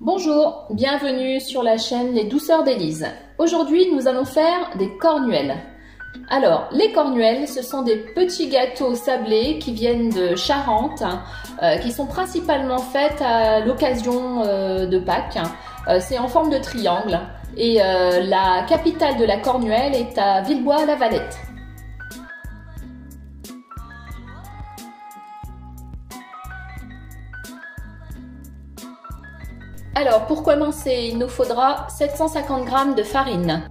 Bonjour, bienvenue sur la chaîne Les Douceurs d'Élise. Aujourd'hui, nous allons faire des cornuelles. Alors, les cornuelles, ce sont des petits gâteaux sablés qui viennent de Charente, euh, qui sont principalement faits à l'occasion euh, de Pâques. Euh, c'est en forme de triangle et la capitale de la cornuelle est à Villebois-la-Valette. Alors, pour commencer, il nous faudra 750 g de farine,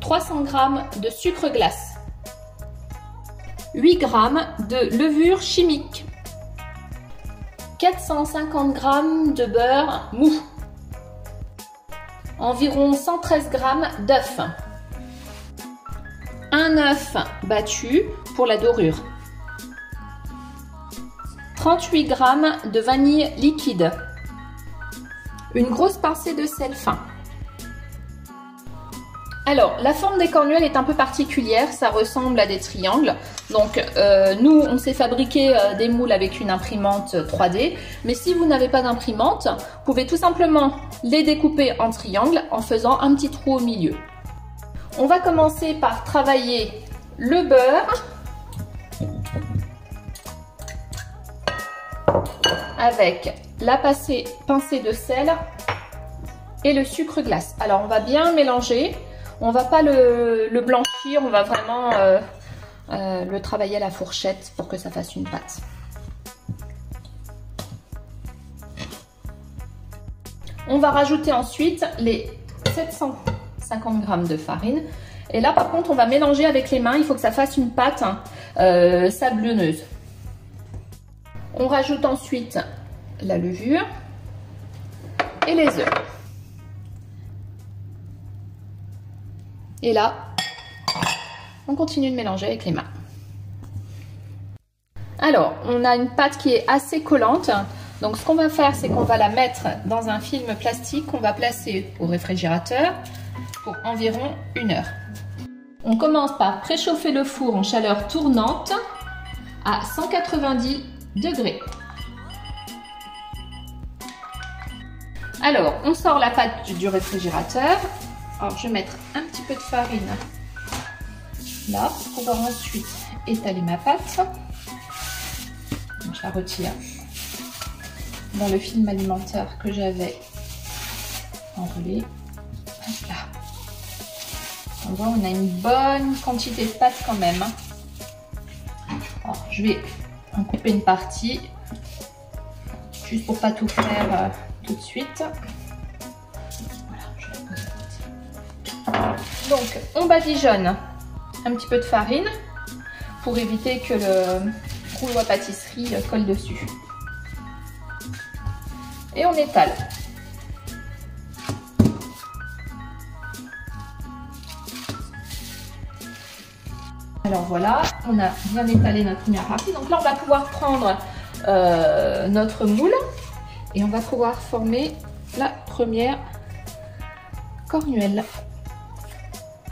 300 g de sucre glace, 8 g de levure chimique, 450 g de beurre mou, environ 113 g d'œufs, un œuf battu pour la dorure, 38 g de vanille liquide, une grosse pincée de sel fin. Alors, la forme des cornuelles est un peu particulière, ça ressemble à des triangles. Donc, euh, nous, on sait fabriquer euh, des moules avec une imprimante 3D. Mais si vous n'avez pas d'imprimante, vous pouvez tout simplement les découper en triangles en faisant un petit trou au milieu. On va commencer par travailler le beurre avec la pincée, de sel et le sucre glace. Alors on va bien mélanger, on va pas le, blanchir, on va vraiment euh, euh, le travailler à la fourchette pour que ça fasse une pâte. On va rajouter ensuite les 750 g de farine. Et là par contre on va mélanger avec les mains, il faut que ça fasse une pâte hein, euh, sablonneuse. On rajoute ensuite la levure et les œufs. Et là, on continue de mélanger avec les mains. Alors, on a une pâte qui est assez collante. Donc, ce qu'on va faire, c'est qu'on va la mettre dans un film plastique qu'on va placer au réfrigérateur pour environ une heure. On commence par préchauffer le four en chaleur tournante à 190 degrés. Alors, on sort la pâte du réfrigérateur. Alors, je vais mettre un petit peu de farine là pour pouvoir ensuite étaler ma pâte. je la retire dans le film alimentaire que j'avais enroulé. Là. On voit, on a une bonne quantité de pâte quand même. Je vais en couper une partie juste pour pas tout faire euh, tout de suite. Donc, on badigeonne un petit peu de farine pour éviter que le rouleau à pâtisserie colle dessus. Et on étale. Alors voilà, on a bien étalé notre première partie. Donc là, on va pouvoir prendre euh, notre moule et on va pouvoir former la première cornuelle.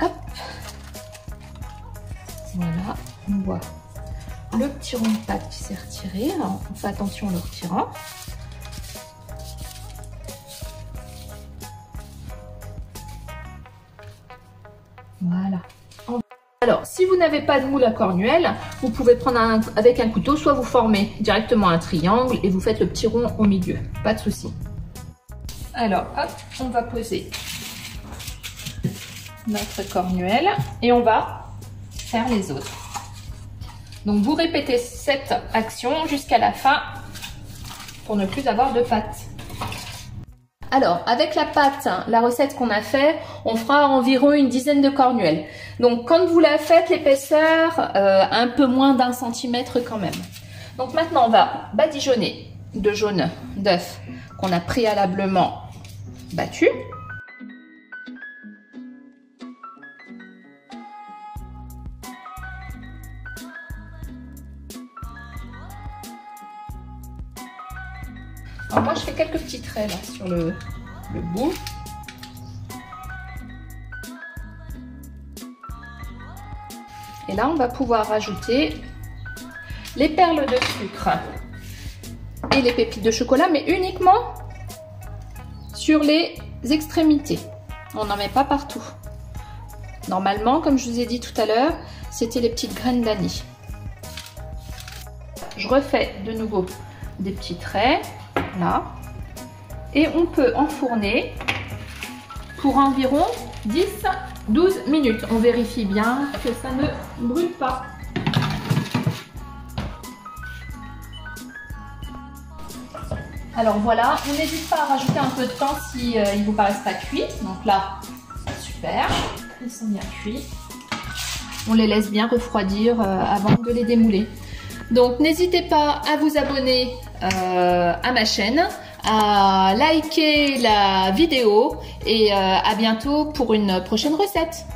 Hop. Voilà, on voit le petit rond de pâte qui s'est retiré. on fait attention en le retirant. Voilà. Alors, si vous n'avez pas de moule à cornuelle, vous pouvez prendre avec un couteau, soit vous formez directement un triangle et vous faites le petit rond au milieu. Pas de souci. Alors, hop, on va poser notre cornuelle et on va faire les autres. Donc, vous répétez cette action jusqu'à la fin pour ne plus avoir de pâte. Alors, avec la pâte, la recette qu'on a fait, on fera environ une dizaine de cornuelles. Donc, quand vous la faites, l'épaisseur, euh, un peu moins d'un centimètre quand même. Donc maintenant, on va badigeonner de jaune d'œuf qu'on a préalablement battu. Alors moi, je fais quelques petits traits là sur le, bout. Et là, on va pouvoir rajouter les perles de sucre et les pépites de chocolat, mais uniquement sur les extrémités. On n'en met pas partout. Normalement, comme je vous ai dit tout à l'heure, c'était les petites graines d'anis. Je refais de nouveau des petits traits, Et on peut enfourner pour environ 10-12 minutes. On vérifie bien que ça ne brûle pas. Alors voilà, on n'hésite pas à rajouter un peu de temps si euh, vous paraissent pas cuits. Donc là, super, ils sont bien cuits. On les laisse bien refroidir euh, avant de les démouler. Donc n'hésitez pas à vous abonner euh, à ma chaîne, à liker la vidéo et à bientôt pour une prochaine recette.